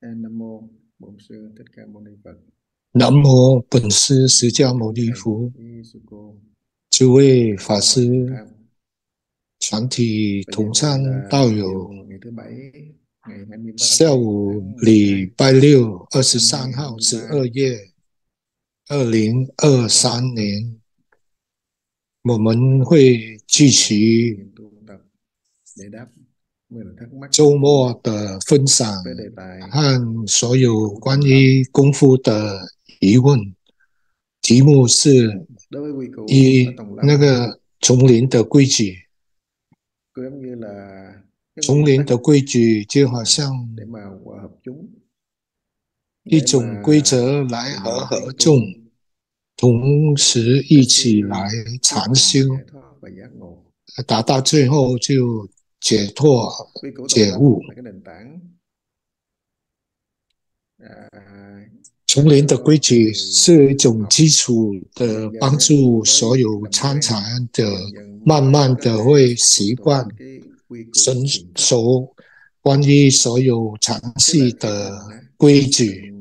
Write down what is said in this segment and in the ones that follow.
南无本师释迦牟尼佛诸位法师，全体同参道友，下午礼拜六二十三号十二月二零二三年，我们会继续。周末的分享和所有关于功夫的疑问，题目是：一、那个丛林的规矩。丛林的规矩就好像一种规则，来和合众，同时一起来禅修，达到最后就。解脱解悟丛林的规矩是一种基础的帮助，所有参禅的慢慢的会习惯，成熟关于所有禅系的规矩，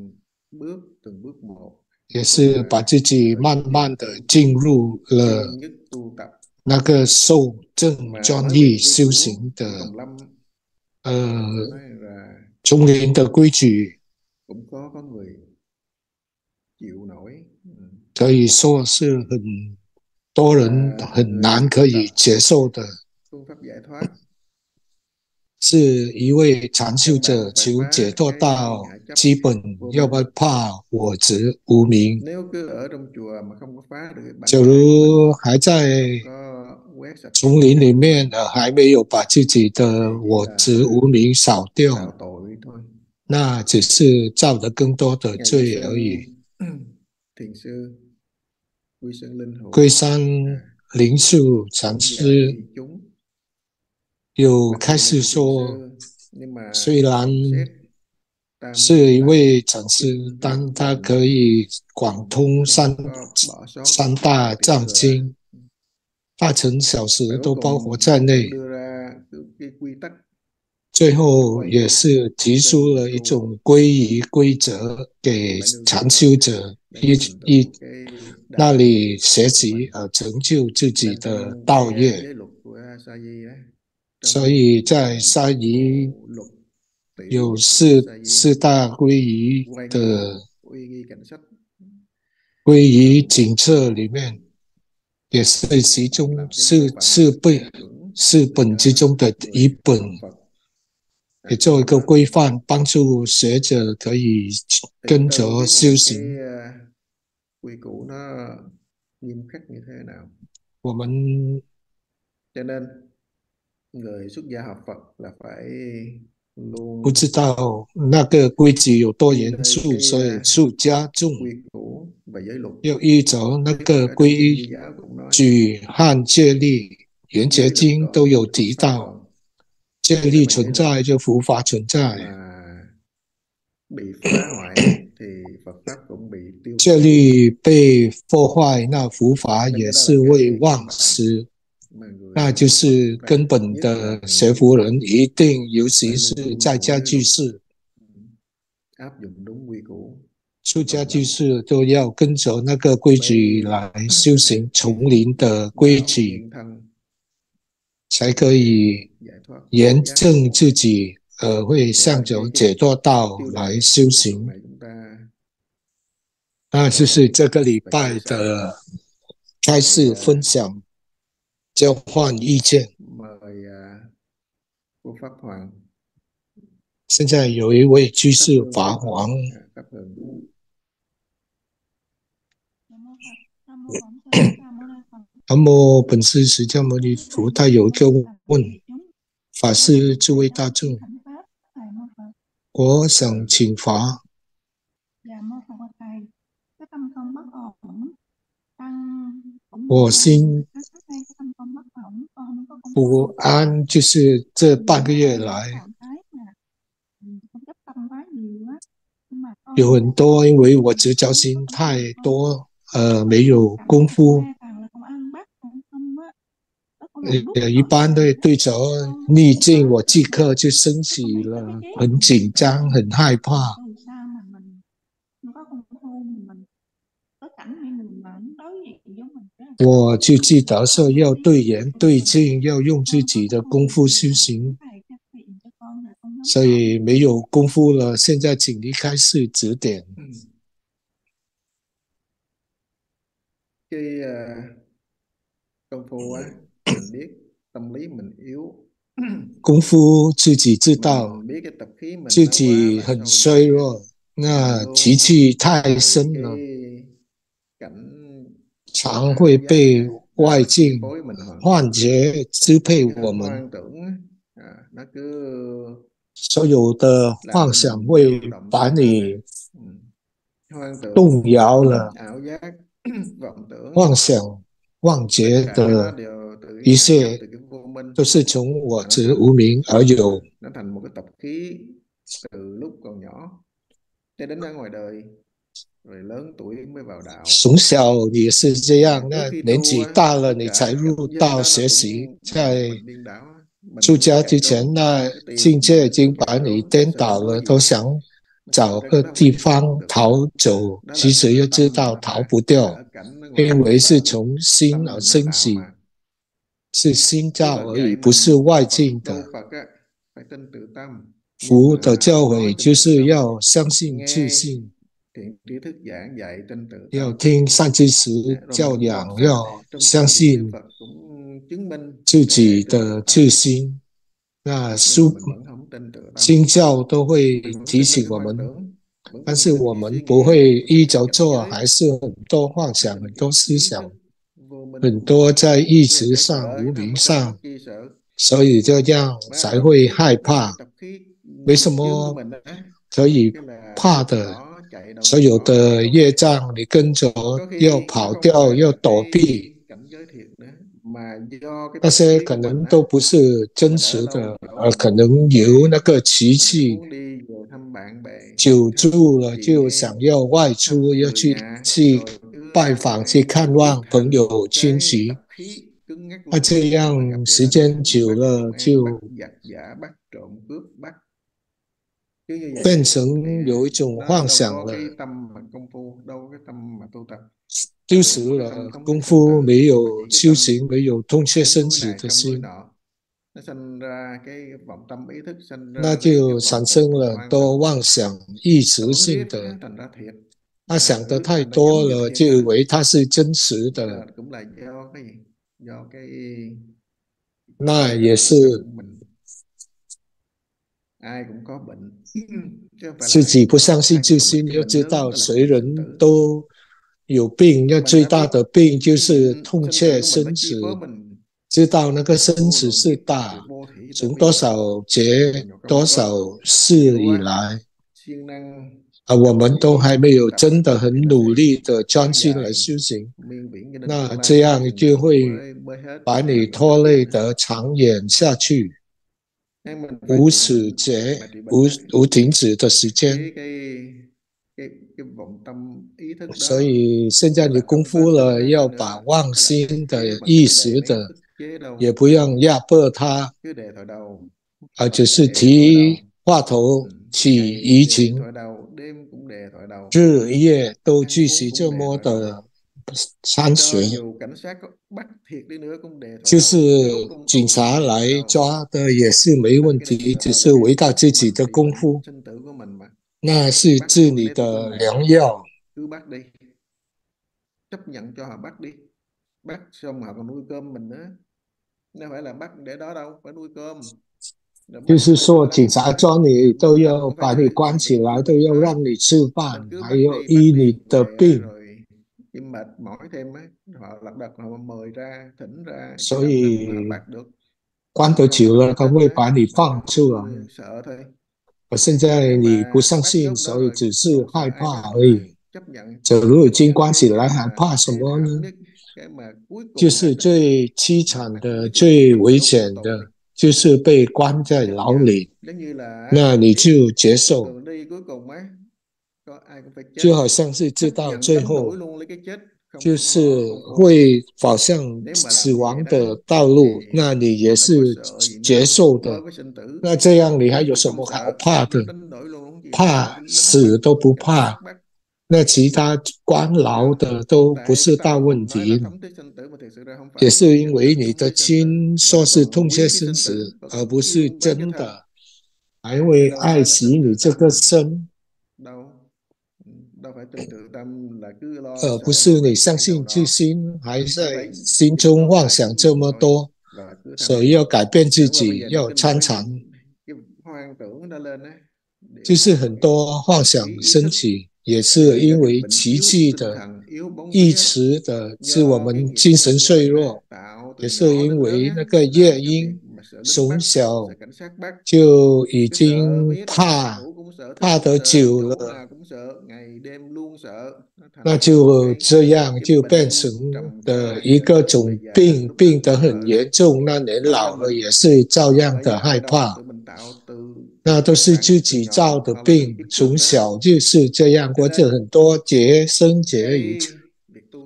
也是把自己慢慢的进入了。那个受正 mà 专 nói 一 về quy 修 củ 行 của 的 Tòng Lâm 呃 nói là 丛林的规矩， cũng có có người chịu nổi ừ. 可以说是很多人很难可以接受的。 是一位禅修者，求解脱道，基本要不怕我执无明。假如还在丛林里面，还没有把自己的我执无明扫掉，那只是造了更多的罪而已。龟山灵树禅师。有开始说，虽然是一位禅师，但他可以广通三三大藏经，大乘小时都包括在内。最后也是提出了一种皈依规则给禅修者一一那里学习而成就自己的道业。所以在沙夷有四四大归一的归于景色里面也是其中四四本四本之中的一本也做一个规范帮助学者可以跟着修行。我们 người xuất gia học Phật là phải luôn 不知道那个规矩有多严 Đây 肃， cái, 所以 à, 出家众 quy củ và giới luật 要依着那 Ở 个 trong 皈 Di 依 giáo cũng nói 举和戒律，圆觉 giới 经 luật 都有 còn, 提 pháp 到， còn 戒律存在就佛法存在， mà bị phá hoại thì Phật pháp cũng bị tiêu 戒 diệt 律被破坏，那佛法 Nên 也 cái đó 是 là 会 cái 忘 căn bản 失， mà người 那就是根本的学佛人一定，尤其是在家居士，出家居士都要跟着那个规矩来修行丛林的规矩，才可以严正自己，呃，会向着解脱道来修行。那就是这个礼拜的开始分享。交换意见。没呀，不发狂。现在有一位居士法王。南无本师释迦牟尼佛，他有一个问法师诸位大众，我想请法。我心不安就是这半个月来有很多，因为我执交心太多，呃，没有功夫。呃，一般的对着逆境，我即刻就升起了，很紧张，很害怕。我就记得说要对人对境，要用自己的功夫修行所以没有功夫了。现在请离开始指点。cái ờ, công phu á mình biết tâm lý mình yếu 功夫自己知道自己很衰弱，那脾气太深了常会被外境幻觉支配我们。所有的幻想会把你动摇了妄想幻觉的一切都是从我执无名而有。从小也是这样，那年纪大了，你才入道学习，在出家之前，那境界已经把你颠倒了，都想找个地方逃走，其实又知道逃不掉，因为是从心而升起，是心造而已，不是外境的。佛的教诲就是要相信自信。要听善知识教养要相信自己的自心那书经教都会提醒我们但是我们不会一直做还是很多幻想很多思想很多在意识上无名上所以这样才会害怕没什么可以怕的所有的业障你跟着又跑掉又躲避，那些可能都不是真实的，而可能由那个奇迹。久住了就想要外出，要去去拜访、去看望朋友亲戚。那这样时间久了就thì 成有一种 nó 幻 đâu 想 có 了， cái tâm mà công phu đâu có cái tâm mà tu tập 丢 đâu 失 có cái 了 tâm không 功 cái 夫， sinh 没 tử mà 有 chỉ cái 修 tâm 行，没有痛切 chống 生 đối 死 này 的 chống đối 心， nọ nó sinh ra cái vọng tâm ý thức sinh 那 ra cái cái 就 vọng 产 tưởng 生了很 hoang 多 tưởng 妄想、意识 tưởng 性 riết 的 nó。thành ra thiệt 他 mà 想的 tưởng 太 thành ra 多 giống như 了， thiệt 就以 à 为它是真实 cái 的， là cũng là do cái gì do cái 那 bệnh 也 trong 是 嗯，自己不相信自己，要知道谁人都有病，那最大的病就是痛切生死，知道那个生死是大，从多少劫多少世以来，啊，我们都还没有真的很努力的专心来修行，那这样就会把你拖累得长远下去。无始劫，无无停止的时间。所以现在你功夫了，要把忘心的意识的，也不让压迫它，而只是提话头起疑情，日夜都继续这么的禅修。学，dù cảnh sát có bắt thiệt đi nữa cũng đè thổi 就 đầu 是 nhốt trong 警 tù 察 cũng đè 来 thổi đầu 抓的也是没 tất 问 cái này 题，là 只 là 是 cái 围到 cách 自 của 己 mình 的 trị 功 bệnh 夫，sinh tử của mình mà 那是 bắt 治 vô 你 nếp của 的 mình 良药。cứ bắt đi chấp nhận cho họ bắt đi bắt xong họ còn nuôi cơm mình nữa đâu phải là bắt để đó đâu phải nuôi cơm rồi 就 bắt 是 khổ 说，lắm 警察 nữa 抓你都 bệnh 要 cũng phải 把你 nuôi 关 bệnh 起 viện 来，chữa 都 bệnh 要 hết 让你吃 nên 饭，cứ 还 bắt 要 đi 医 bắt 你 đi 的 về á, 病。rồi khi mệt mỏi thêm á họ lật đật họ mời ra thỉnh ra chứ 所 làm sao mà họ 以 bắt được 关 bắt 得 không 久 được 了， cái 他 tên 会 á 把你 mà 放出来。 cứ sợ thôi 而现在 nhưng 你不 mà 相 bắt 信， chốt đó 所以 rồi 只是 còn 害 sợ ai 怕 bắt 而已 lại。chấp nhận 假如已 chấp 经 nhận 关 cái 起来， cái 还 mà 怕什 thê 么 thảm 呢？ nhất cái mà cuối 就 cùng 是 hết á 最凄 mà 惨 bắt 的、 cuối 最 bắt 危 nhốt vô 险 tù 的，就是被关在 chấp 牢 nhận 里。 giống như là 那你 biết 就接受， đường đi cuối cùng á 就好像是知 chấp 道最后就是会走向死亡的道路，那你也是接受的。那这样你还有什么好怕的？怕死都不怕，那其他关牢的都不是大问题。也是因为你的亲说是痛切生死，而不是真的，还会爱惜你这个身。而不是你相信之心还在心中妄想这么多，所以要改变自己，要参禅，就是很多幻想升起，也是因为奇迹的一时的，是我们精神脆弱，也是因为那个夜莺从小就已经怕怕得久了。那就这样就变成的一个种病，病得很严重。那年老了也是照样的害怕，那都是自己造的病。从小就是这样，或者很多节生节以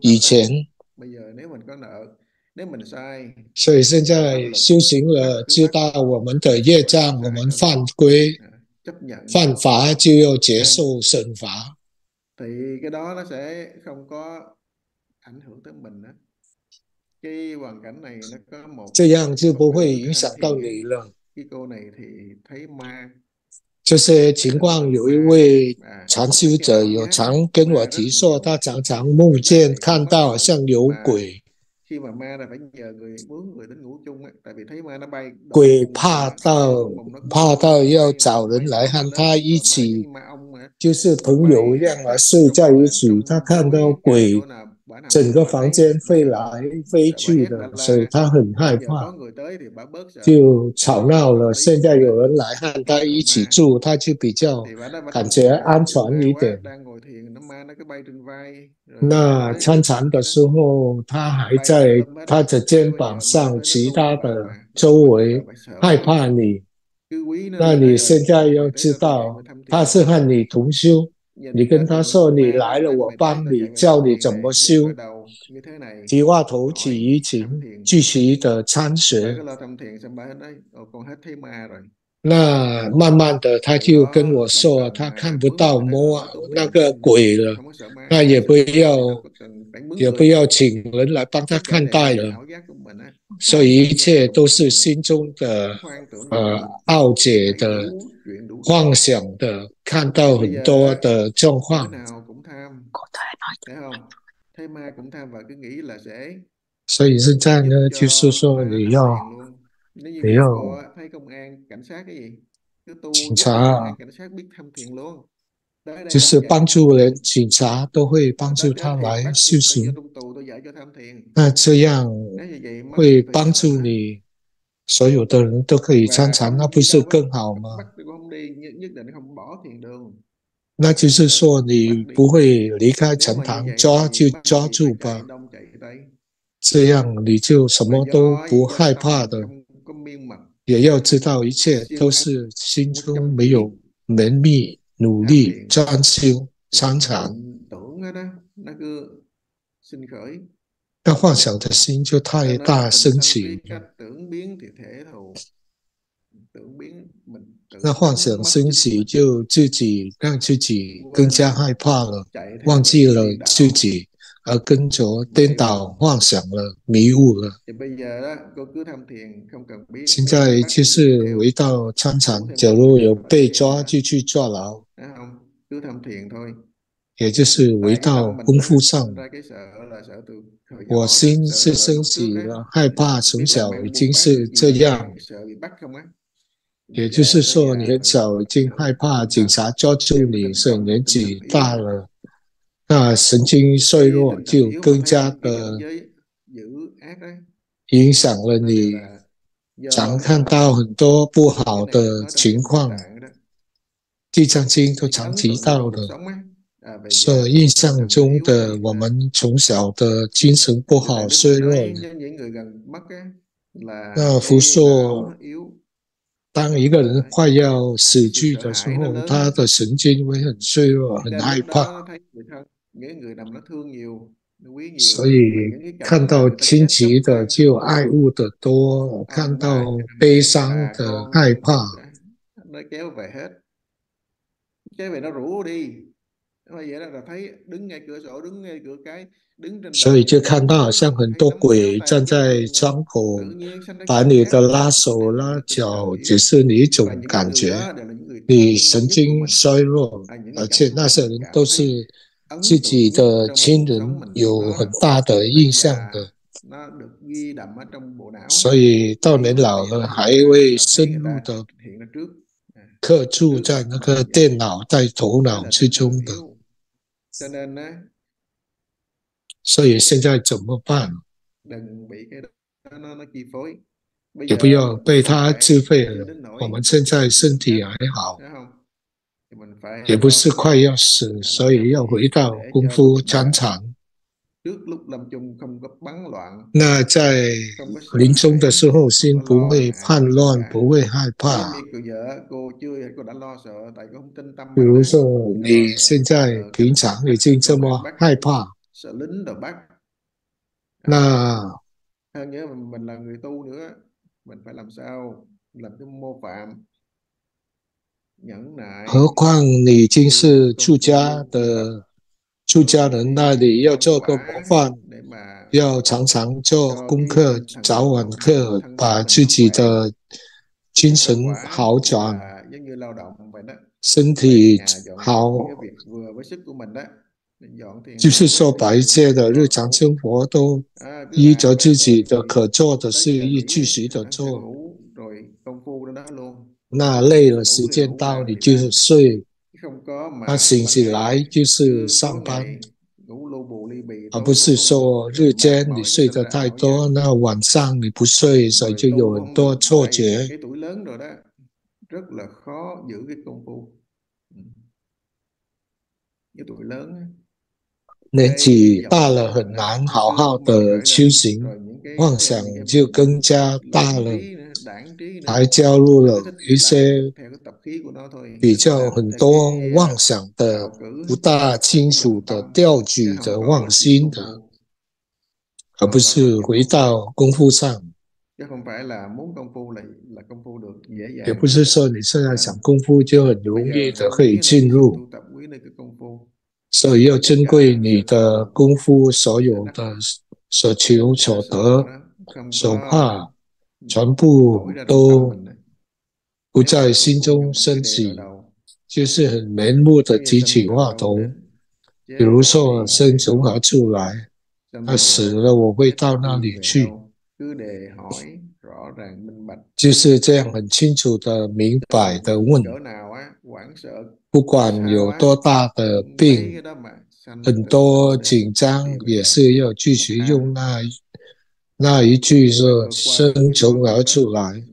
以前。所以现在修行了，知道我们的业障，我们犯规。犯法就要接受惩罚。thì cái đó nó sẽ không có ảnh hưởng tới mình á cái hoàn cảnh này nó có một 这样就不会影响到你了。cái cô này thì thấy ma 这些情况，有一位禅修者有常跟我提说，他常常梦见看到像有鬼。 鬼怕到怕到要找人来和他一起，就是朋友一样啊，睡在一起。他看到鬼，整个房间飞来飞去的，所以他很害怕，就吵闹了。现在有人来和他一起住，他就比较感觉安全一点。那参禅的时候，他还在他的肩膀上，其他的周围害怕你。那你现在要知道，他是和你同修，你跟他说你来了，我帮你教你怎么修。提话头起于情，继续的参学。那慢慢的，他就跟我说，他看不到摸那个鬼了，那也不要，也不要请人来帮他看待了，所以一切都是心中的呃傲解的妄想的，看到很多的状况。所以是这样呢，就是说你要。你要警察，就是帮助人，警察都会帮助他来修行。那这样会帮助你，所有的人都可以参禅，那不是更好吗？那就是说你不会离开禅堂，抓就抓住吧，这样你就什么都不害怕的。也要知道，一切都是心中没有门密，努力专修参禅。那幻想的心就太大升起，那幻想升起就自己让自己更加害怕了，忘记了自己。而跟着颠倒妄想了，迷雾了。现在就是回到参禅，假如有被抓就去坐牢，也就是回到功夫上。我心是升起了害怕，从小已经是这样。也就是说，你很小已经害怕警察抓住你，是年纪大了。那神经衰弱就更加的影响了你，常看到很多不好的情况，地藏经都常提到的，是印象中的我们从小的精神不好衰弱。那福寿，当一个人快要死去的时候，他的神经会很脆弱，很害怕。所以看到亲戚的就爱恶的多，看到悲伤的害怕。所以就看到好像很多鬼站在窗口，把你的拉手拉脚，只是你一种感觉，你神经衰弱，而且那些人都是自己的亲人，有很大的印象的。所以到年老了，还会深入的刻住在那个电脑在头脑之中的。所以现在怎么办？也不要被他支配了。我们现在身体还好，也不是快要死，所以要回到功夫战场。那在临终的时候，心不会叛乱，不会害怕。比如说，你现在平常已经这么害怕。sợ 何况你已经是出家的出家人，那里要做个模范，要常常做功课，早晚课，把自己的精神好转，身体好。就是说，把一切的日常生活都依着自己的可做的事，一继续的做。那累了，时间到你就睡，那醒起来就是上班，而不是说日间你睡得太多，那晚上你不睡，所以就有很多错觉。年纪大了很难好好的修行，妄想就更加大了，还加入了一些比较很多妄想的不大清楚的调举的妄心的，而不是回到功夫上。也不是说你现在想功夫就很容易的可以进入。所以要珍贵你的功夫，所有的所求所得所怕，全部都不在心中升起，就是很盲目的提起话头。比如说生从何处来，他死了我会到那里去，就是这样很清楚的、明白的问。不管有多大的病，很多紧张，也是要继续用那那一句是“生从而出来”，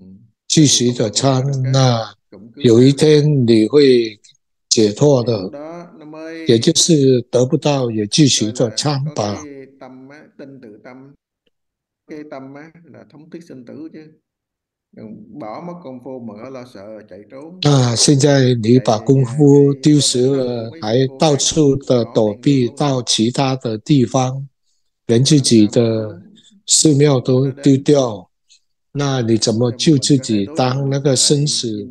继续的参。那有一天你会解脱的，也就是得不到也继续的参吧。那现在你把功夫丢失了，还到处的躲避到其他的地方，连自己的寺庙都丢掉，那你怎么救自己？当那个生死，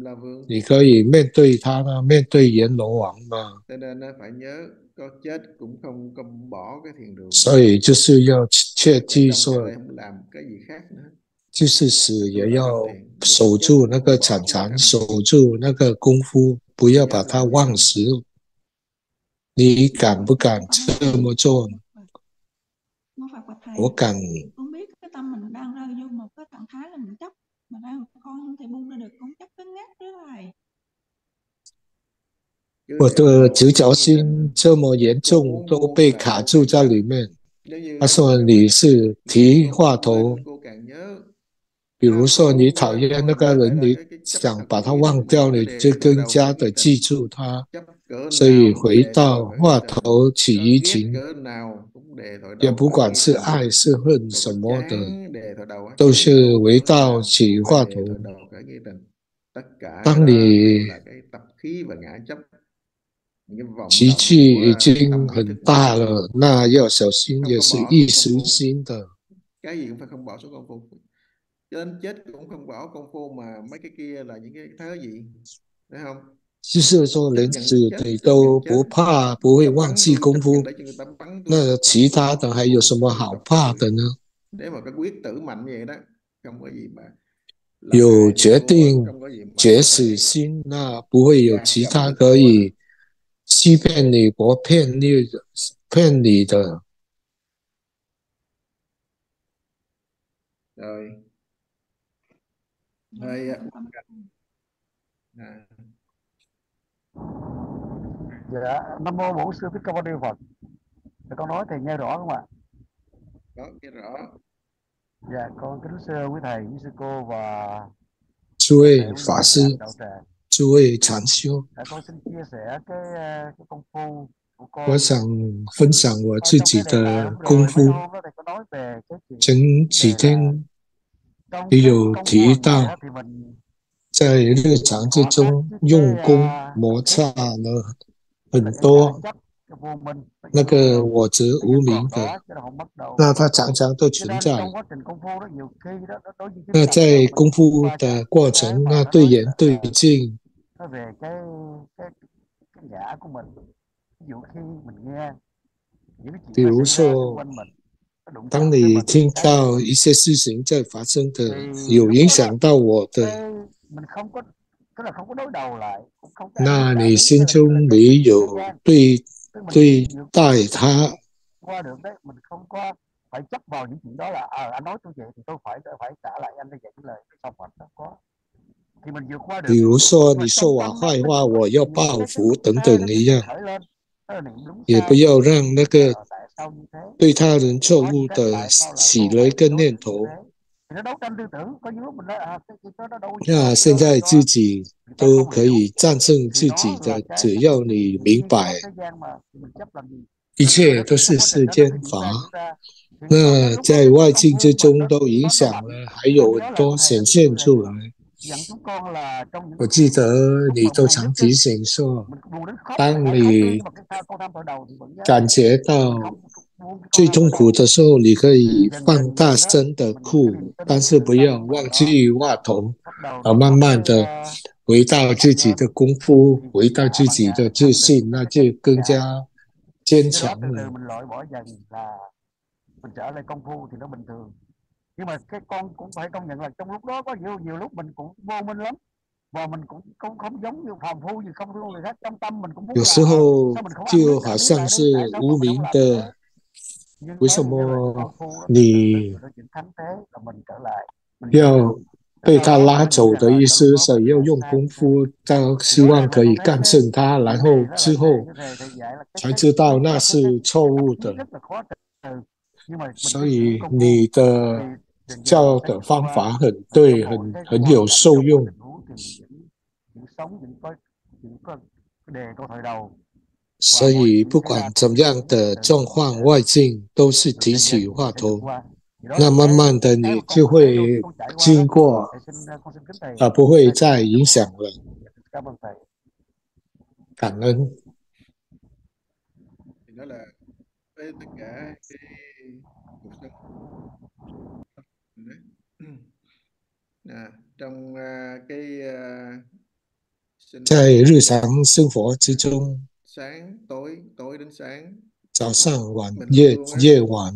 你可以面对他呢？面对阎罗王吗？所以就是要切记说。就是死也要守住那个禅禅，守住那个功夫，不要把它忘失。你敢不敢这么做？我敢。我的直角心这么严重，都被卡住在里面。他说你是提话头。比如说，你讨厌那个人，你想把他忘掉，你就更加的记住他。所以回到话头起于情，也不管是爱是恨什么的，都是回到起话头。当你 奇迹已经很大了，那要小心，也是一时心的。cái gì cũng phải không bỏ số công phu trên chết cũng không bỏ công phu mà mấy cái kia là những cái thế gì phải không 就是说，连死你都不怕，不会忘记功夫，那其他的还有什么好怕的呢？有决定决死心，那不会有其他可以欺骗你、或骗你、骗你的。rồi rồi à. dạ nam mô bổn sư thích ca mâu ni phật để con nói thầy nghe rõ không ạ có nghe rõ dạ con kính thưa quý thầy quý sư cô và 诸位法师、诸位禅修，我想分享我自己的功夫。前几天也有提到， 在日常之中用功摩擦了很多那个我执无名的，那它常常都存在。那在功夫的过程，那对眼对境，比如说，当你听到一些事情在发生的，有影响到我的。那你心中没有对对待他？比如说你说我坏话，我要报复等等一样，也不要让那个对他人错误的起了一个念头。那现在自己都可以战胜自己的，只要你明白，一切都是世间法。那在外境之中都影响了，还有很多显现出来。我记得你都常提醒说，当你感觉到。最痛苦的时候，你可以放大声的哭，但是不要忘记话筒，啊慢慢的回到自己的功夫，回到自己的自信，那就更加坚强了。有时候就好像是无名的。为什么你要被他拉走的意思是要用功夫，到希望可以干胜他，然后之后才知道那是错误的。所以你的教的方法很对，很很有受用。所以，不管怎么样的状况，外境都是提起话头，那慢慢的你就会经过，啊，不会再影响了。感恩。在日常生活之中。早上晚夜夜晚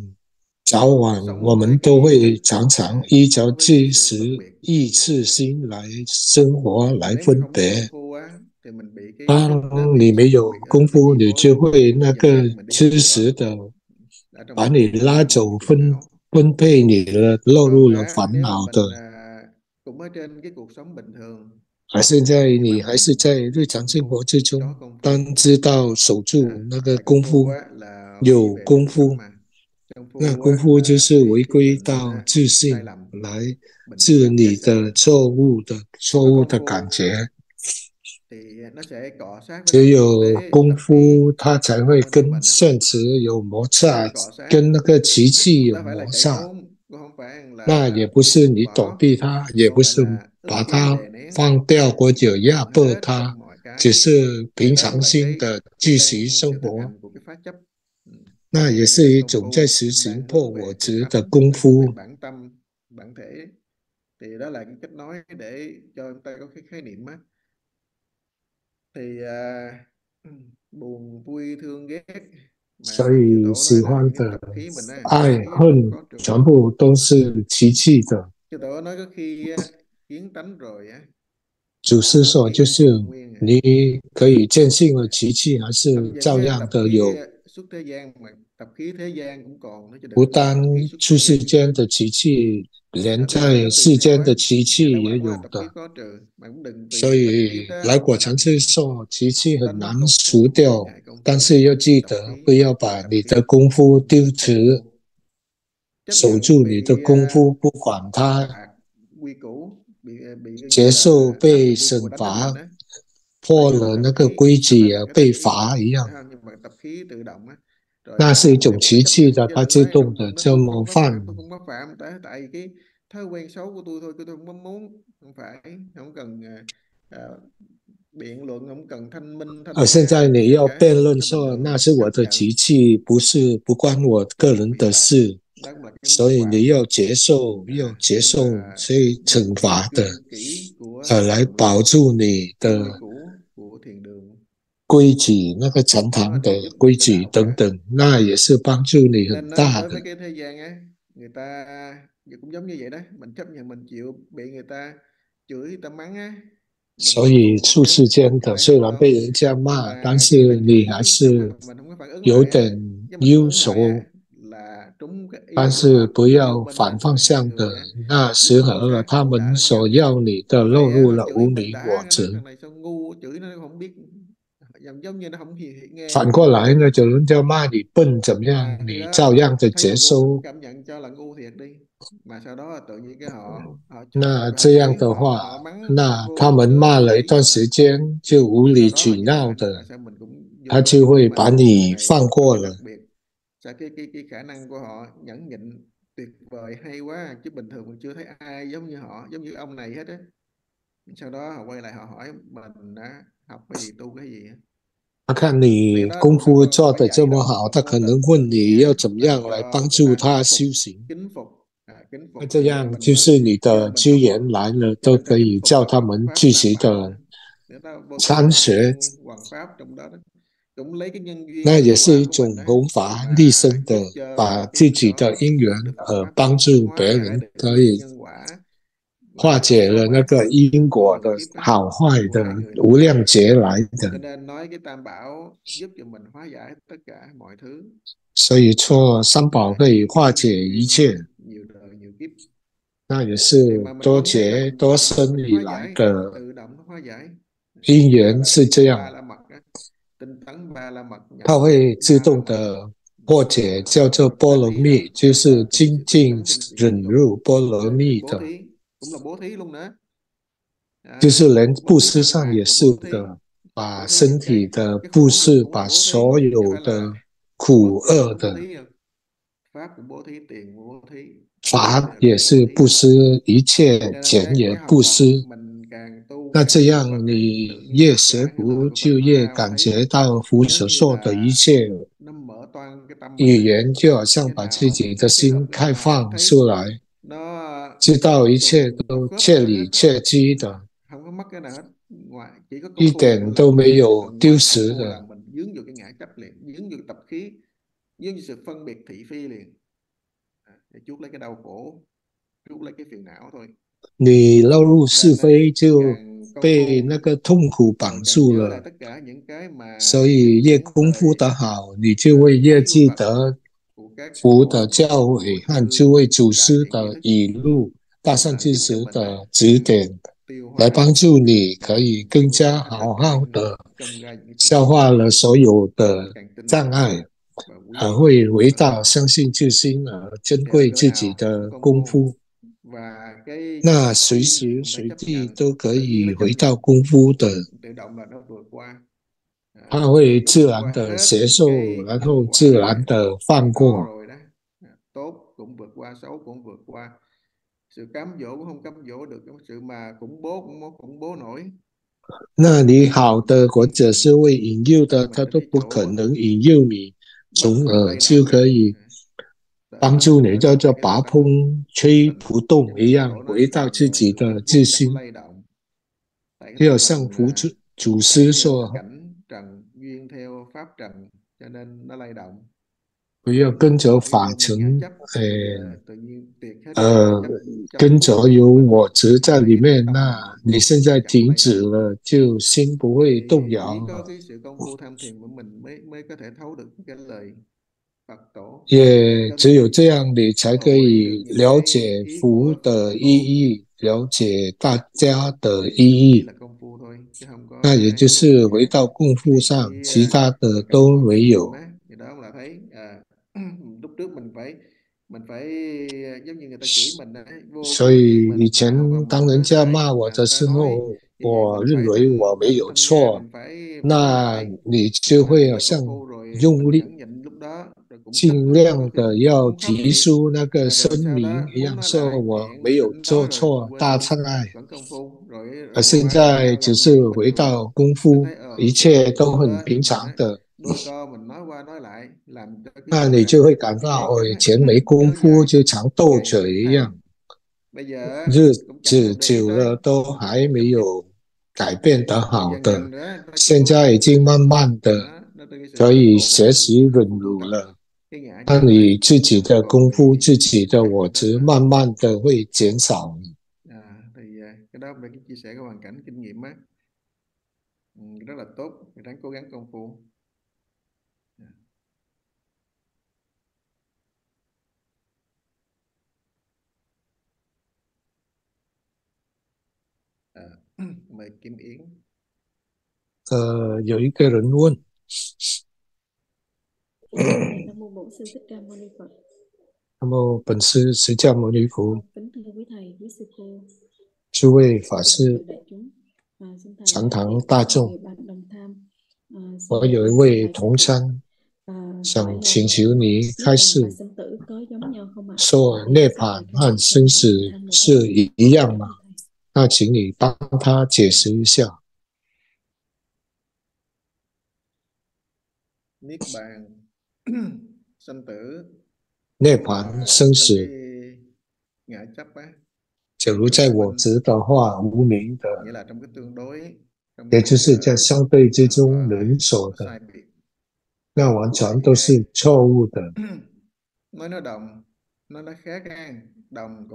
早晚，我们都会常常依照即时意次心来生活来分别。当你没有功夫，你就会那个知识的把你拉走，分分配你的，落入了烦恼的。而现在你还是在日常生活之中，当知道守住那个功夫，有功夫，那功夫就是回归到自信，来治你的错误的错误的感觉。只有功夫，它才会跟现实有摩擦，跟那个奇迹有摩擦。那也不是你躲避它，也不是把它。放掉或者压迫他， 只是平常心的继续生活，那也是一种在实行破我执的功夫。thì đó là cái cách nói để cho chúng ta có cái khái niệm á thì à, buồn vui thương ghét 所以喜欢的、爱恨，全部都是习气的。 祖师说，就是你可以见性了奇迹，还是照样的有。不单出世间的习气。连在世间的奇气也有的，所以来果禅师说奇迹很难除掉，但是要记得不要把你的功夫丢失，守住你的功夫，不管它接受被惩罚，破了那个规矩也，被罚一样。那是一种奇迹的，它自动的这么犯。啊，现在你要辩论说那是我的奇迹，不是不关我个人的事。所以你要接受，要接受这惩罚的，呃，来保住你的规矩，那个禅堂的规矩等等，那也是帮助你很大的。所以处世间的，虽然被人家骂，但是你还是有点优柔但是不要反方向的。那适合了他们所要你的，落入了无名我执。反过来呢，就人家骂你笨怎么样，你照样的接收。那这样的话，那他们骂了一段时间就无理取闹的，他就会把你放过了。他看你功夫做的这么好，他可能问你要怎么样来帮助他修行。那这样就是你的资源来了，都可以叫他们继续的参学。那也是一种弘法立身的，把自己的因缘和帮助别人，可以化解了那个因果的好坏的无量劫来的。所以说，三宝可以化解一切。那也是多劫多生以来的因缘是这样，它会自动的破解，叫做波罗蜜，就是精进忍辱波罗蜜的，就是连布施上也是的，把身体的布施，把所有的苦厄的。法也是布施，一切钱也布施。那这样你越学佛，就越感觉到佛所说的一切语言，就好像把自己的心开放出来，知道一切都切理切机的，一点都没有丢失的。你落入是非，就被那个痛苦绑住了。所以越功夫的好，你就会越记得佛的教诲和诸位祖师的语录、大善知识的指点，来帮助你，可以更加好好的消化了所有的障碍。还会回到相信自心而珍贵自己的功夫，那随时随地都可以回到功夫的，他会自然的接受，然后自然的放过。那你好的或者是会引诱的，他都不可能引诱你，从而就可以帮助你，叫做拔风吹不动一样，回到自己的自心。要像佛祖祖师说。不要跟着法尘，呃呃，跟着有我执在里面。那你现在停止了，就心不会动摇。也只有这样，你才可以了解福的意义，了解大家的意义。那也就是回到功夫上，其他的都没有。所以以前当人家骂我的时候，我认为我没有错，那你就会好像用力，尽量的要提出那个声明一样，说我没有做错大障碍。而现在只是回到功夫，一切都很平常的。那你就会感到，我以前没功夫就常斗嘴一样，日子久了都还没有改变得好的，现在已经慢慢的可以学习忍辱了。那你自己的功夫，自己的我执，慢慢的会减少。đó về cái chia sẻ cái hoàn cảnh kinh nghiệm á ừ, rất là tốt người ráng cố gắng công phu à, mời Kim Yến 呃，有一个人问 那么本次释迦牟尼佛。诸位法师常堂大众我有一位同乡想请求你开示说涅槃和生死是一样吗那请你帮他解释一下涅槃、生死。假如在我执的话，无名的，也就是在相对之中人所的，那完全都是错误的。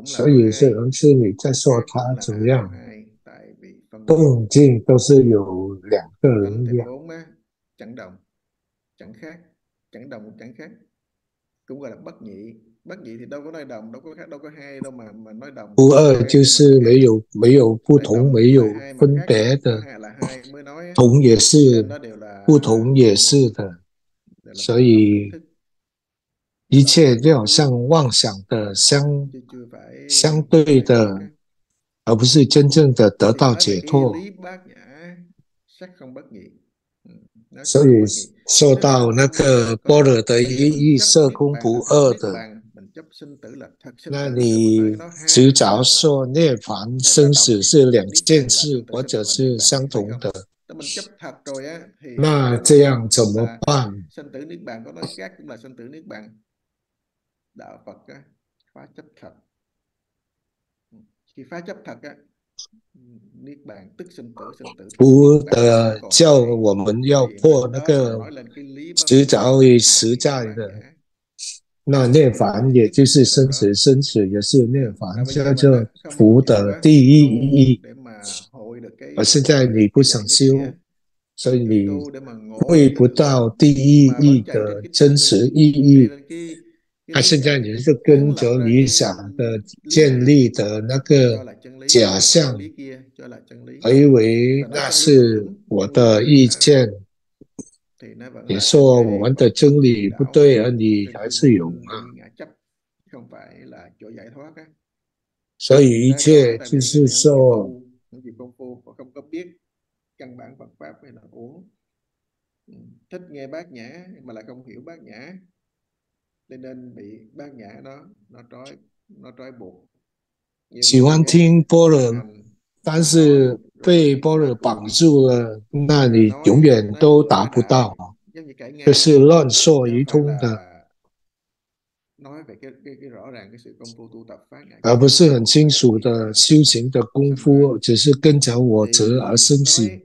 所以是人是你在说他怎么样，动静都是有两个人一样。不二就是没有没有不同，没有分别的，同也是，不同也是的，所以一切就好像妄想的相相对的，而不是真正的得到解脱。所以受到那个般若的意义，色空不二的。那你执着说涅槃生死是两件事，或者是相同的，那这样怎么办？不的叫我们要破那个执着与实在的。那涅槃也就是生死，生死也是涅槃，叫做福的第一意义。而现在你不想修，所以你会不到第一义的真实意义。那现在你是跟着理想的建立的那个假象，还以为那是我的意见。你说我们的真理不对，而你还是有啊。所以一切就是说，喜欢听波罗但是被般若绑住了，那你永远都达不到，这是乱说一通的，而不是很清楚的修行的功夫，只是跟着我执而生起。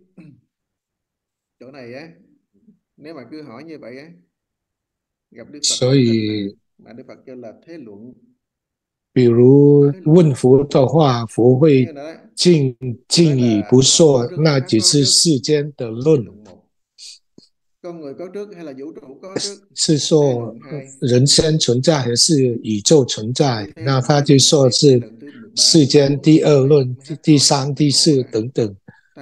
所以。比如问佛的话，佛会静静语不说，那只是世间的论。是说人生存在还是宇宙存在？那他就说是世间第二论、第三、第四等等。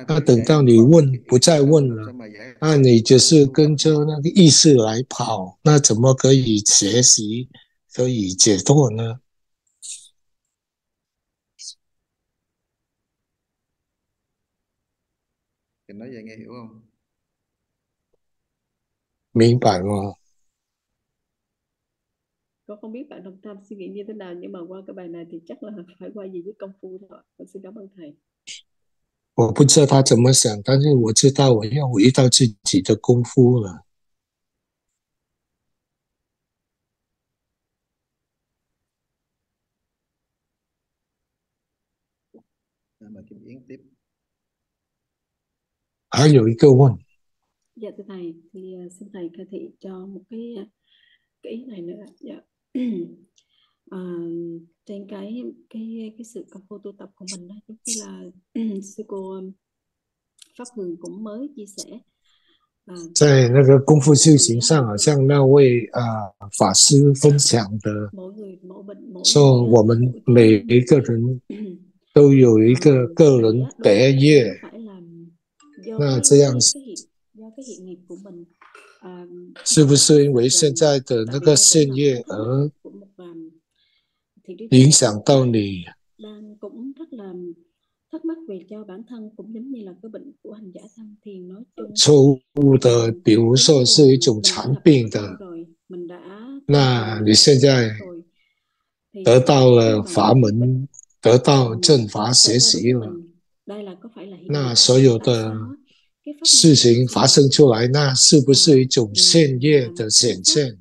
那等到你问不再问了，那你只是跟着那个意识来跑，那怎么可以学习、可以解脱呢？明白吗？Con không biết bạn đồng tâm suy nghĩ như thế nào nhưng mà qua cái bài này thì chắc là phải qua gì với công phu thôi. Con xin cảm ơn thầy. 我不知道他怎么想，但是我知道我要回到自己的功夫了。还有一个问。Dạ thưa thầy, thì xin thầy khai thị cho một cái cái ý này nữa. Dạ. à, trên cái cái cái sự công phu tu tập của mình đó giống như là sư cô pháp hường cũng mới chia sẻ 在那个功夫修行上，好像那位啊法师分享的，说我们每一个人都有一个个人德业，那这样是不是因为现在的那个现业而 影响到你。错误的，比如说是一种残病的，那你现在得到了法门，得到正法学习了，那所有的事情发生出来，那是不是一种现业的显现？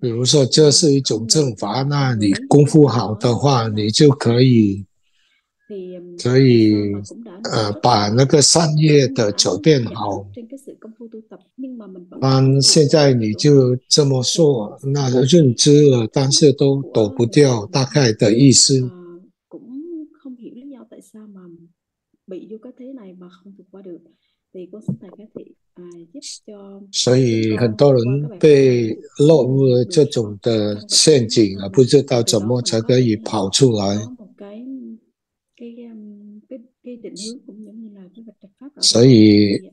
比如说，这是一种正法，那你功夫好的话，你就可以，可以呃把那个善业的走变好。但现在你就这么说，那认知了，但是都躲不掉，大概的意思。所以很多人被落入了这种的陷阱啊，不知道怎么才可以跑出来。所以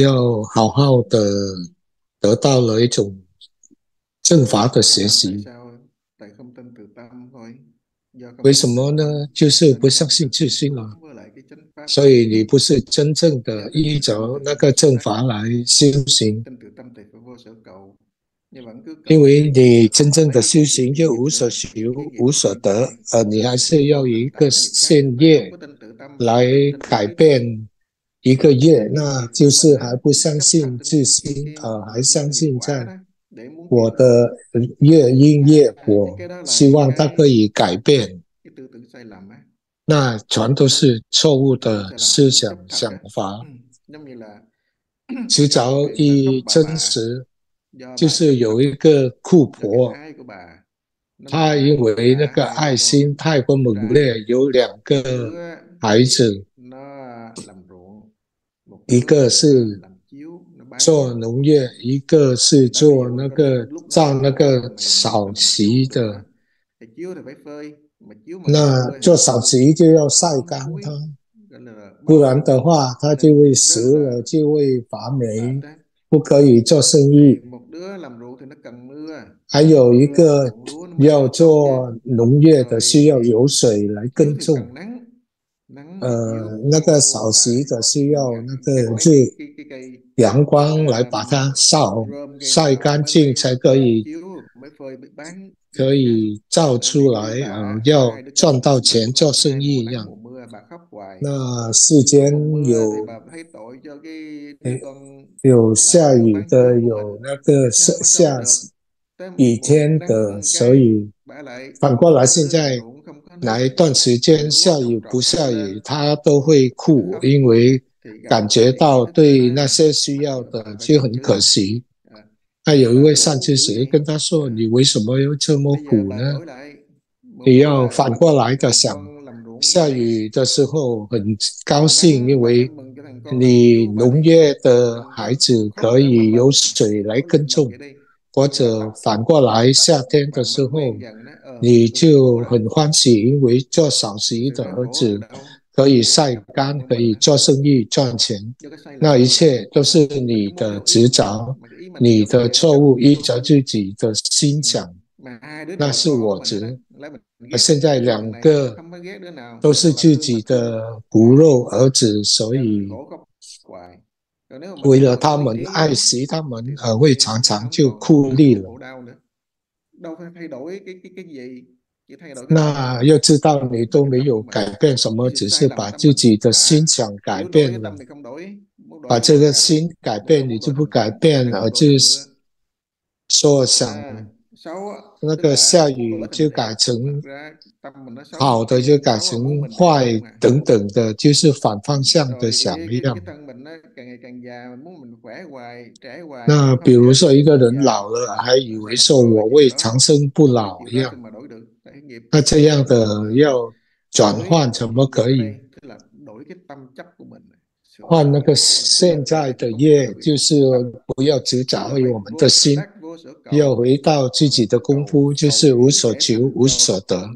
要好好的得到了一种正法的学习。为什么呢？就是不相信自信了。所以你不是真正的依着那个正法来修行，因为你真正的修行就无所求、无所得，呃，你还是要一个现业来改变一个业，那就是还不相信自心，呃，还相信在我的业因业果，希望它可以改变。那全都是错误的思想想法。迟早一真实，就是有一个库婆，她因为那个爱心太过猛烈，有两个孩子，一个是做农业，一个是做那个造那个扫席的。那做扫席就要晒干它，不然的话它就会死了，就会发霉，不可以做生意。还有一个要做农业的，需要有水来耕种。呃，那个扫席的需要那个日阳光来把它晒晒干净，才可以可以造出来，呃，要赚到钱做生意一样。那世间有有下雨的，有那个下下雨天的，所以反过来，现在哪一段时间下雨不下雨，他都会哭，因为感觉到对那些需要的就很可惜。那有一位善知识跟他说：“你为什么要这么苦呢？你要反过来的想，下雨的时候很高兴，因为你农业的孩子可以有水来耕种；或者反过来，夏天的时候你就很欢喜，因为做小息的儿子。”可以晒干，可以做生意赚钱，那一切都是你的执着，你的错误依着自己的心想，那是我执。而现在两个都是自己的骨肉儿子，所以为了他们爱惜他们，而会常常就哭力了。那要知道你都没有改变什么，只是把自己的心想改变了，把这个心改变，你就不改变，了就是说想那个下雨就改成好的，就改成坏等等的，就是反方向的想一样。那比如说一个人老了，还以为说我会长生不老一样。那这样的要转换怎么可以？换那个现在的业，就是不要执着于我们的心，要回到自己的功夫，就是无所求、无所得。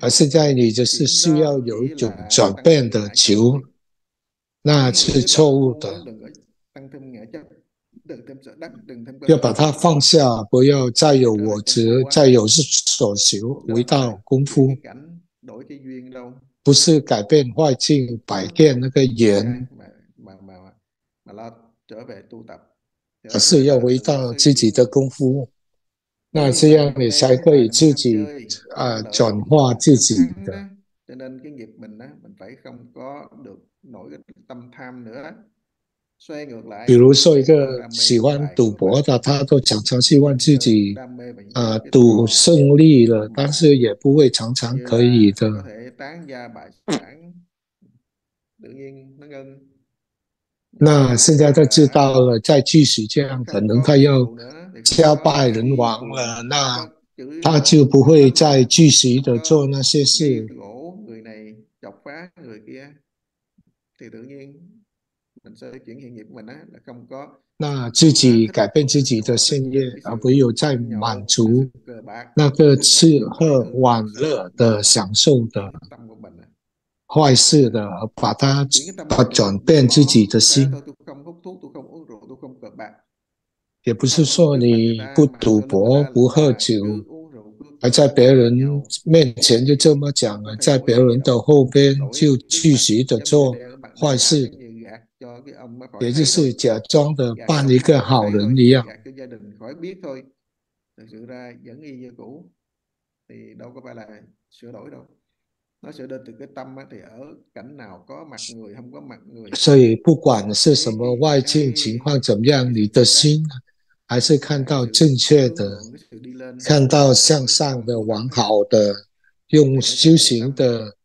而现在你就是需要有一种转变的求，那是错误的。要把它放下，不要再有我执，再有所求，回到功夫，不是改变外境，改变那个缘，而是要回到自己的功夫。那这样你才可以自己啊转化自己的。比如说，一个喜欢赌博的，他都常常希望自己啊赌胜利了，但是也不会常常可以的。那现在他知道了，再继续这样，可能他要家败人亡了，那他就不会再继续的做那些事。那自己改变自己的信念，而不有在满足那个吃喝玩乐的享受的坏事的，而把它把转变自己的心，也不是说你不赌博不喝酒，还在别人面前就这么讲了，在别人的后边就继续的做坏事。也就是假装的扮一个好人一样。所以不管是什么外境情况怎么样，你的心还是看到正确的，看到向上的、完好的，用修行的。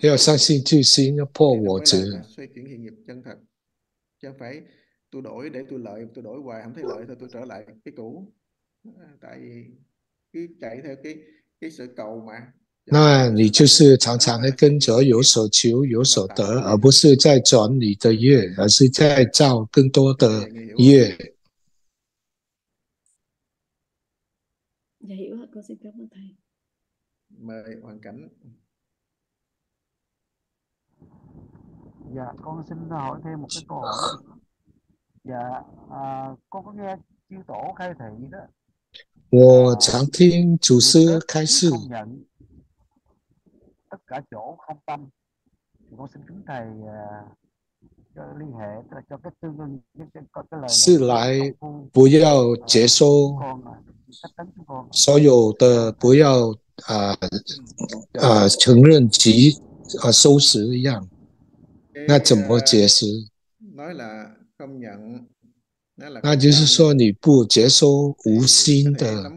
要相信自心，要破我执。那你就是常常会跟着有所求有所得，而不是在转你的业，而是在造更多的业。Dạ, con xin hỏi thêm một cái câu hỏi. Dạ, à, con có nghe chư tổ khai thị đó. 我常听祖师开示。không nhận tất cả chỗ không tâm. Thì con xin kính thầy uh, cho liên hệ cho cái tương ưng cái, cái, cái lời 是来不要接收所有的，不要啊啊承认及啊收拾一样。 那怎么解释？那就是说你不接收无心的，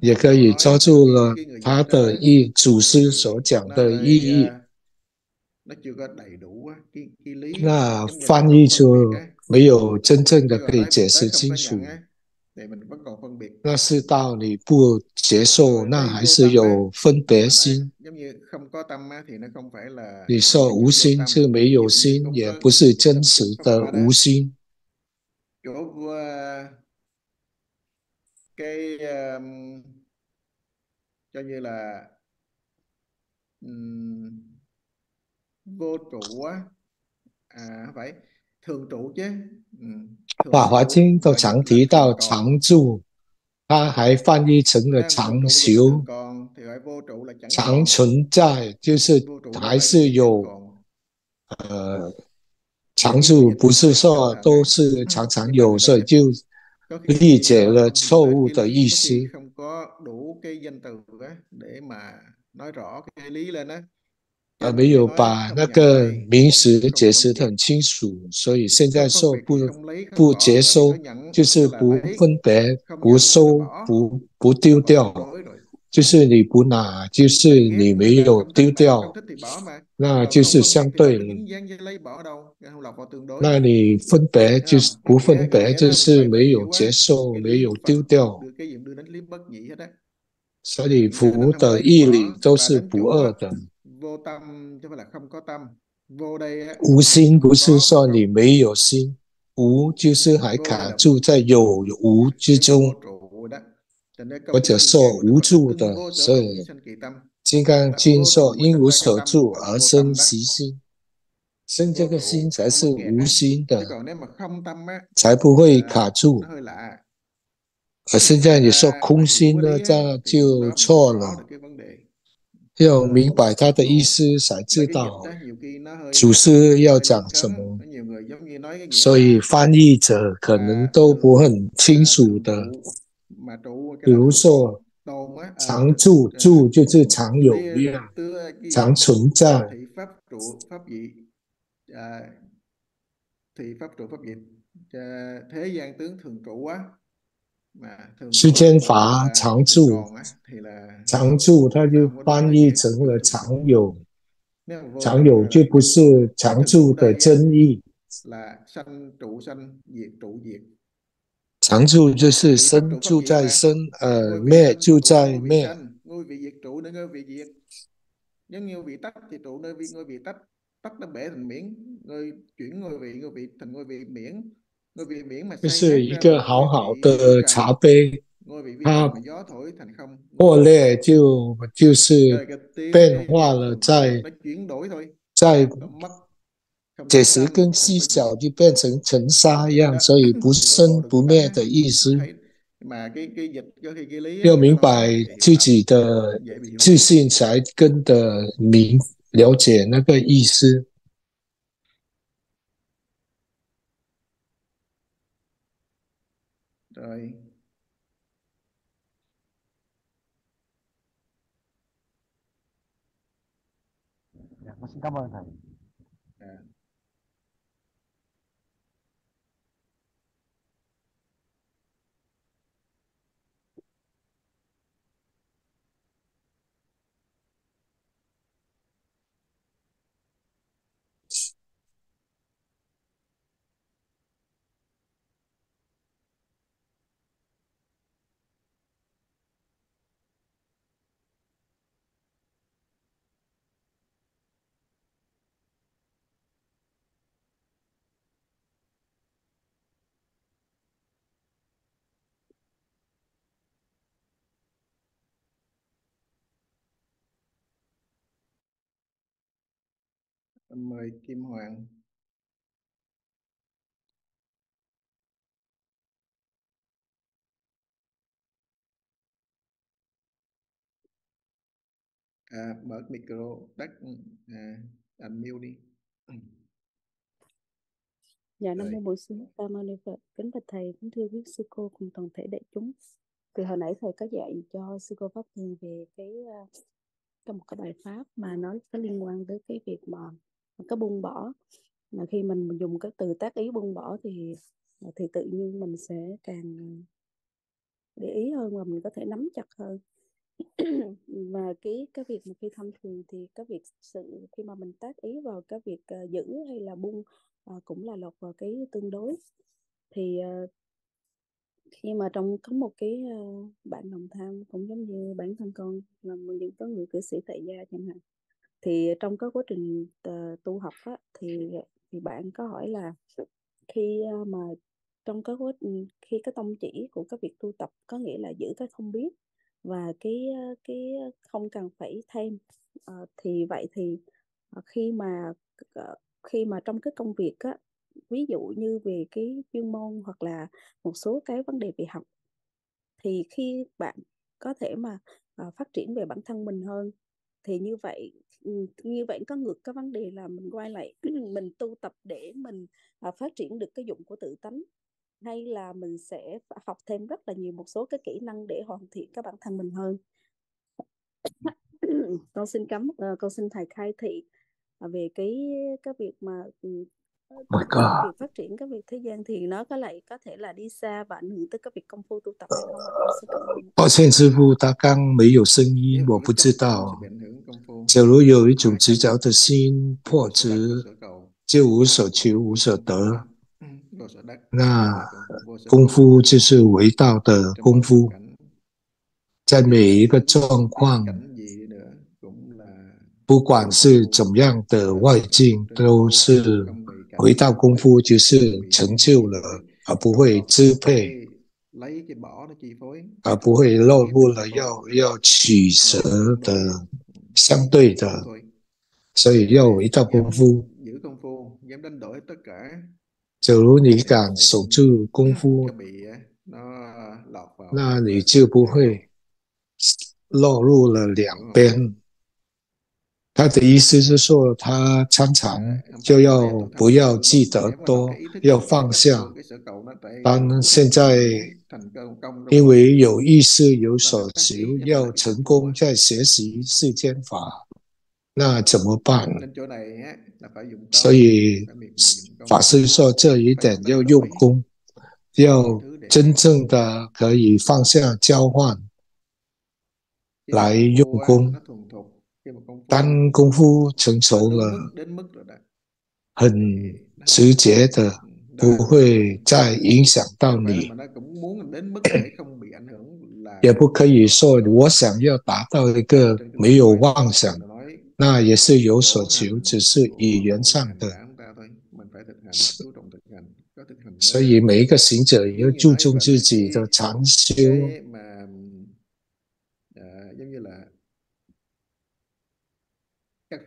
也可以抓住了他的意祖师所讲的意义。那翻译出没有真正的可以解释清楚。那是到你不接受，那还是有分别心。你说无心是没有心，也不是真实的无心。cái um, cho như là um, vô trụ á à phải thường trụ chứ um, 法华经都常提到常住，它还翻译成了常修、常存在，就是还是有呃常住，不是说都是常常有，所以就理解了错误的意思。而没有把那个名词解释得很清楚，所以现在说不不接收，就是不分别、不收、不不丢掉，就是你不拿，就是你没有丢掉，那就是相对了。那你分别就是不分别，就是没有接受，没有丢掉。所以福的义理都是不二的。无心不是说你没有心，无就是还卡住在有无之中，或者说无助的。所以《金刚经》说：“因无所住而生习心，生这个心才是无心的，才不会卡住。”而现在你说空心呢，这样就错了。要明白他的意思，才知道主师要讲什么。所以翻译者可能都不很清楚的。比如说，常住住就是常有量，常存在。世间法常住，常住它就翻译成了常有，常有就不是常住的真意。常住就是生住在生，呃，灭住在灭。就是一个好好的茶杯，它破裂就就是变化了，在在解释更细小，就变成尘沙一样，所以不生不灭的意思。要明白自己的自信，才跟的明了解那个意思。Rồi dạ, con xin cảm ơn thầy à mời Kim Hoàng à, mở micro tắt à, unmute đi Dạ Nam mô Bổn Sư Mâu Ni Phật. Kính bạch thầy, kính thưa quý sư cô cùng toàn thể đại chúng. Từ hồi nãy thầy có dạy cho sư cô Pháp Thường về cái uh, có một cái bài pháp mà nó có liên quan tới cái việc mà cái buông bỏ. Mà khi mình dùng cái từ tác ý buông bỏ thì thì tự nhiên mình sẽ càng để ý hơn và mình có thể nắm chặt hơn. và cái cái việc mà khi thông thường thì cái việc sự khi mà mình tác ý vào cái việc uh, giữ hay là buông uh, cũng là lọt vào cái tương đối thì uh, khi mà trong có một cái uh, bạn đồng tham cũng giống như bản thân con là một những có người cư sĩ tại gia chẳng hạn thì trong cái quá trình uh, tu học á, thì thì bạn có hỏi là khi ờ, mà trong cái quá ừ, khi cái tông chỉ của cái việc tu tập có nghĩa là giữ cái không biết và cái ờ, cái không cần phải thêm à, thì vậy thì khi mà khi mà trong cái công việc á ví dụ như về cái chuyên môn hoặc là một số cái vấn đề về học thì khi bạn có thể mà à, phát triển về bản thân mình hơn thì như vậy như vậy có ngược cái vấn đề là mình quay lại mình tu tập để mình à, phát triển được cái dụng của tự tánh hay là mình sẽ học thêm rất là nhiều một số cái kỹ năng để hoàn thiện các bản thân mình hơn? Con xin cấm uh, con xin thầy khai thị về cái cái việc mà My God. việc phát triển cái việc thế gian thì nó có lại có thể là đi xa và ảnh hưởng tới cái việc công phu tu tập hay không ạ? Con xin cảm ơn. 抱歉，师傅，他刚没有声音，Nếu 我 mà 不 nó 知 chấp tâm 道 sẽ。bị ảnh hưởng công phu. 假如有一种 Phải 执 chấp 着的心 vô 破 sở đắc, vô 执，sở cầu. 就无所求，无所 Vô 得。sở- vô sở đắc, 那 vô sở 功 cầu. 夫就是为道的 Trong 功 mọi 夫，cảnh, 在 trong 每一个 bất 状 cứ 况，cảnh gì đi nữa cũng là 不管是怎么样的外境，都是回到功夫就是成就了而不会支配而不会落入了要要取舍的相对的。所以要回到功夫。假如你敢守住功夫那你就不会落入了两边。他的意思是说，他常常就要不要记得多，要放下。当现在因为有意识、有所求，要成功，在学习世间法，那怎么办？所以法师说这一点要用功，要真正的可以放下交换。来用功当功夫成熟了很直接的不会再影响到你也不可以说我想要达到一个没有妄想那也是有所求只是语言上的所以每一个行者也要注重自己的禅修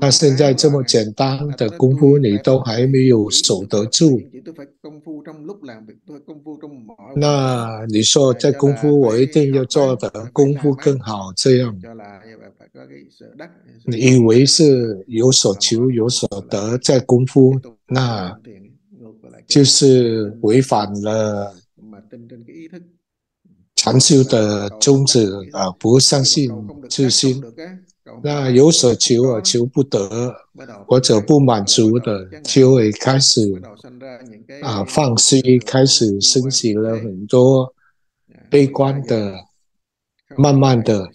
那现在这么简单的功夫你都还没有守得住，那你说这功夫我一定要做的功夫更好，这样你以为是有所求有所得在功夫，那就是违反了禅修的宗旨啊、不相信自心。那有所求而求不得或者不满足的就会开始啊放弃开始升起了很多悲观的慢慢的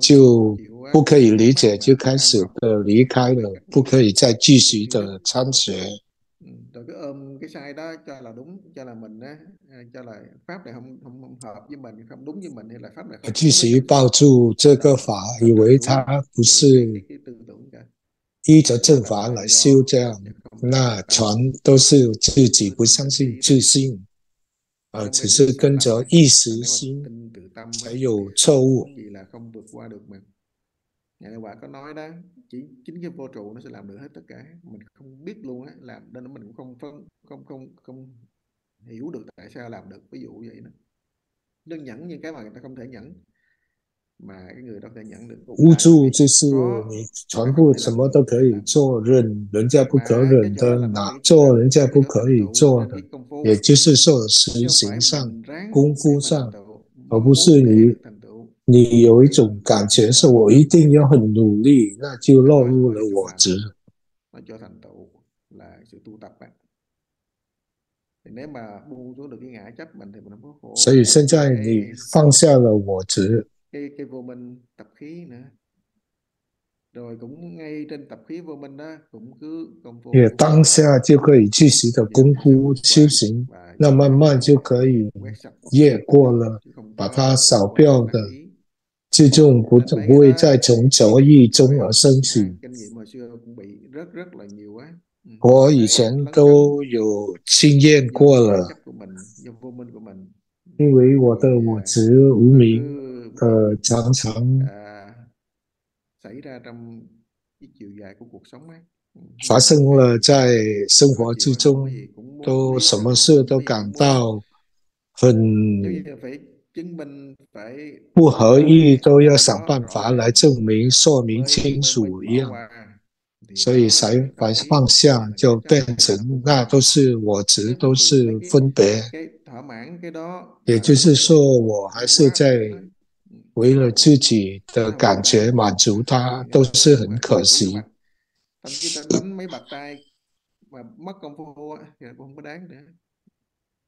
就不可以理解就开始的离开了不可以再继续的参学 Ừ, rồi cứ ôm cái sai đó cho là đúng cho là mình á à, cho là pháp này không không không hợp với mình không đúng với mình hay là pháp này không 继 xứng với 续 tâm 抱 sự 住这 bắt 个 đầu 法， sanh 以 ra 为 đủ 它不 đủ 是 cái, cái, cái tư tưởng cả 依着 đó 正 là 法 là 来 do 修，这样 không 那 tâm 全都是自己不相信自信，而 trong 只 bên 是 sai 跟 lầm 着 á 意 là 识 nếu mà 心 tin từ tâm á 才 thì 有错误 huống。gì là không vượt qua được mình Ngài Đại Hòa có nói đó chỉ chính cái vô trụ nó sẽ làm được hết tất cả mình không biết luôn á làm nên mình cũng không phân không không không hiểu được tại sao làm được ví dụ vậy đó đơn nhẫn những cái mà người ta không thể nhẫn 无助就是你全部什么都可以做，忍人家不可忍的，哪做人家不可以做的，也就是说实行上、功夫上，而不是你 你有一种感觉，是我一定要很努力，那就落入了我执。所以现在你放下了我执，也当下就可以去学的功夫修行，那慢慢就可以越过了，把它扫掉的。自重不不会再从着意中而升起。我以前都有经验过了，因为我的我执无明。呃，常常发生了在生活之中，都什么事都感到很不合意，都要想办法来证明、说明清楚一样，所以才把放下，就变成那都是我执，都是分别。也就是说，我还是在。为了自己的感觉满足他，都是很可惜。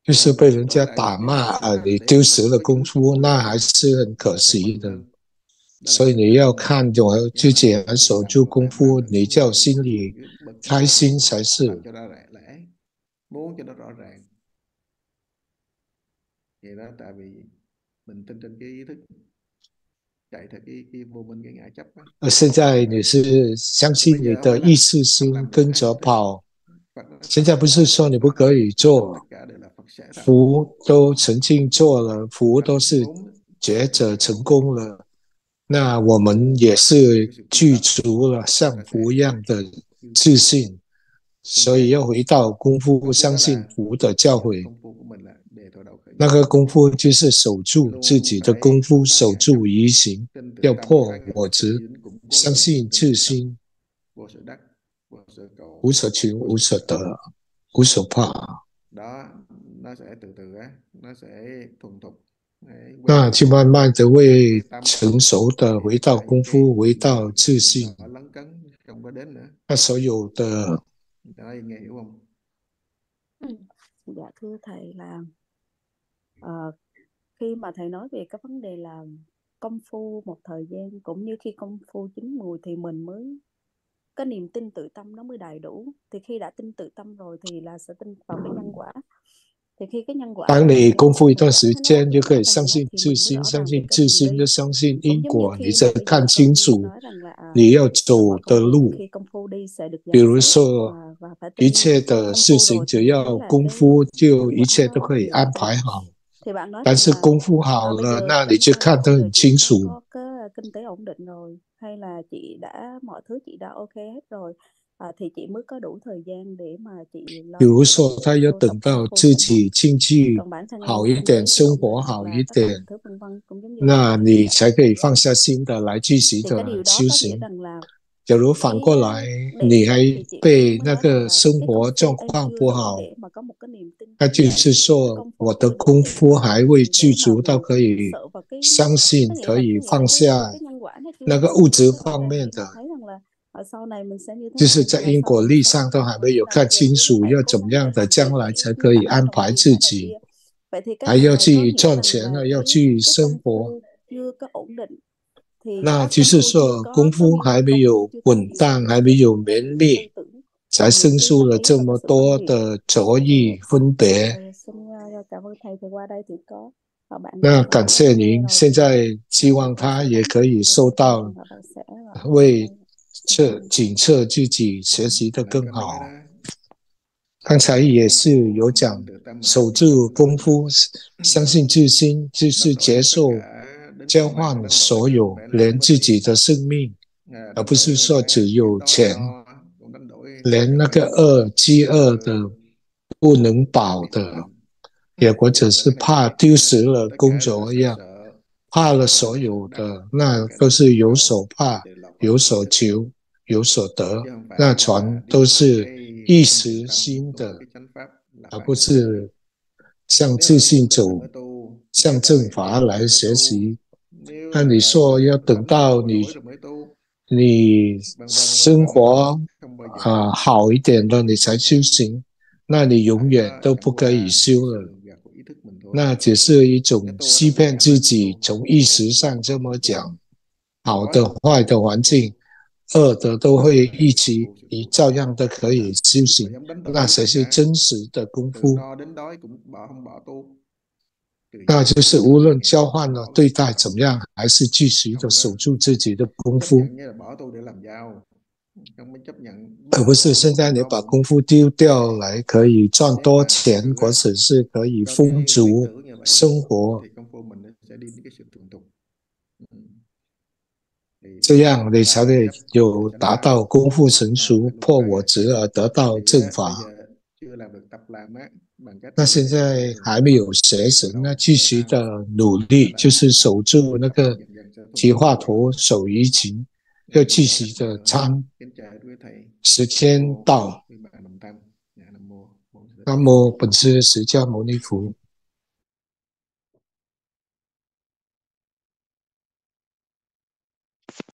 就是被人家打骂啊，你丢失了功夫，那还是很可惜的。所以你要看我自己还守住功夫，你叫心里开心才是。呃，现在你是相信你的意识心跟着跑，现在不是说你不可以做，福都曾经做了，福都是觉者成功了，那我们也是具足了像福一样的自信，所以要回到功夫，相信福的教诲。那个功夫就是守住自己的功夫，守住疑行，要破我执，相信自心，无所求，无所得，无所怕。那就慢慢的会成熟的回到功夫，回到自信。那所有的。uh, khi mà thầy nói về cái vấn đề là công phu một thời gian cũng như khi công phu chín mùi thì mình mới cái niềm tin tự tâm nó mới đầy đủ thì khi đã tin tự tâm rồi thì là sẽ tin vào cái nhân quả 当你功夫一段时间，就可以相信自心，相信自心就相信因果，你才看清楚你要走的路。比如说，一切的事情只要功夫，就一切都可以安排好。但是功夫好了，那你就看得很清楚。kinh tế ổn định rồi hay là chị đã mọi thứ chị đã ok hết rồi à, thì chị mới có đủ thời gian để mà chị 比如说，他要等到自己经济好一点，生活好一点，那你才可以放下心的来继续的修行。假如反过来，你还被那个生活状况不好，那就是说我的功夫还未具足到可以相信可以放下那个物质方面的，就是在因果力上都还没有看清楚要怎么样的将来才可以安排自己，还要去赚钱了，要去生活。那就是说，功夫还没有稳当，还没有绵密，才生出了这么多的着意分别。那感谢您，现在希望他也可以收到，为测检测自己学习的更好。刚才也是有讲，守住功夫，相信自心，就是接受。交换所有，连自己的生命而不是说只有钱，连那个饿、饥饿的不能饱的，也或者是怕丢失了工作一样，怕了所有的，那都是有所怕、有所求、有所得，那全都是一时性的，而不是向自信走，向正法来学习。那你说要等到你？你生活啊好一点了，你才修行，那你永远都不可以修了。那只是一种欺骗自己，从意识上这么讲，好的坏的环境，恶的都会一起，你照样都可以修行，那才是真实的功夫。那就是无论交换了对待怎么样，还是继续的守住自己的功夫，而不是现在你把功夫丢掉来可以赚多钱，或者是可以丰足生活，这样你才会有达到功夫成熟、破我执而得到正法。那现在还没有学神，那继续的努力就是守住那个提话头守于情，要继续的参。时间到，南无本师释迦牟尼佛。